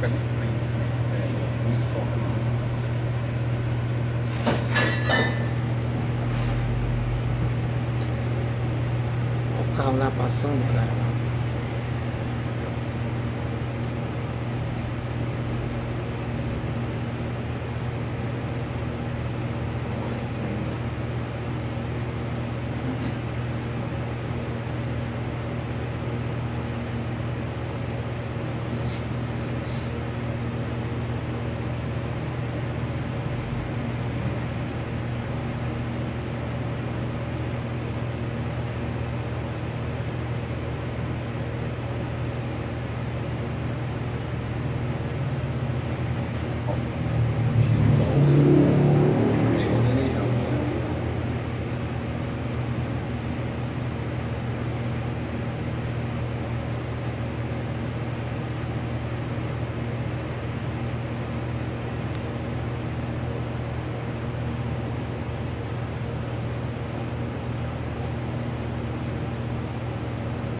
ficar de frente. Né? É, muito foco. Né? Olha o carro lá passando, cara.